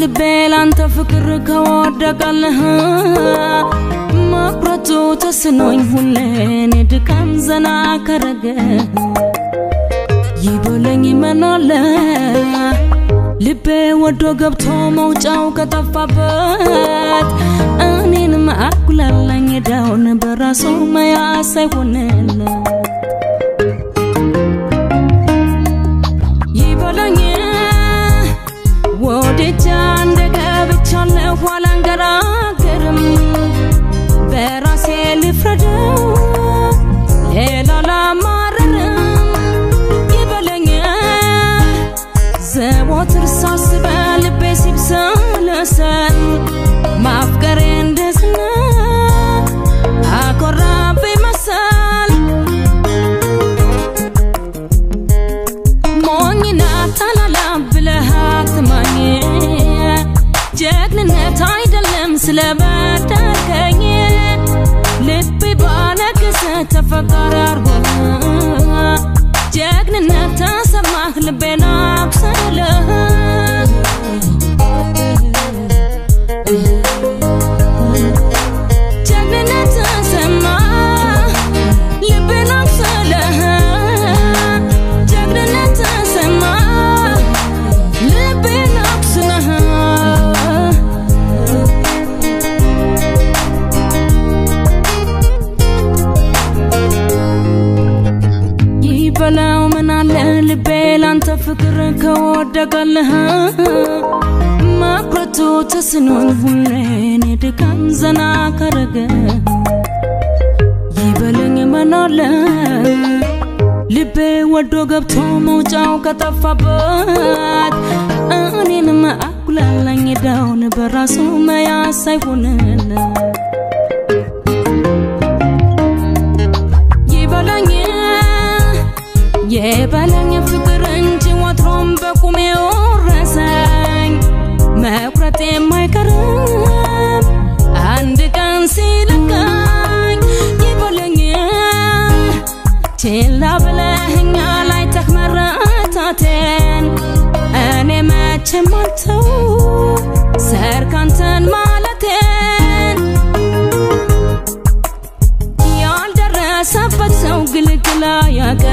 ልቤ ላንተ ፍቅር ከወደቀልህ መቁረጡ ተስኖኝ ሁሌን ድካም ዘና ከረገ ይበለኝ መናለ ልቤ ወዶ ገብቶ መውጫው ከጠፋበት እኔንም አጉላላኝ ዳውን በራሱ መያዝ አይሆንለት ስለበደልከኝ ልቤ ባለቅስ ተፈቃሪ አርጎህ ጀግንነት ተሰማህ ልቤን ይበለው ምን አለ? ልቤ ላንተ ፍቅር ከወደቀልህ መቁረጡ ተስኖኝ ሁሌን ድካም ዘና ከረገ ይበለኝ ምን አለ? ልቤ ወዶ ገብቶ መውጫው ከጠፋበት እኔንም አጉላላኝ ዳውን በራሱ መያዝ ሳይሆንለት የበለኝ ፍቅር እንጂ ወትሮም በቁሜ ወረሰኝ መቁረጥ የማይቀርም አንድ ቀን ሲለቀኝ ይበለኝ ችላ ብለህኛ ላይ ተክመረታቴን እኔ መቼም አልተው ሰርካንተን ማለቴን። ያልደረሰበት ሰው ግልግላ ያቀ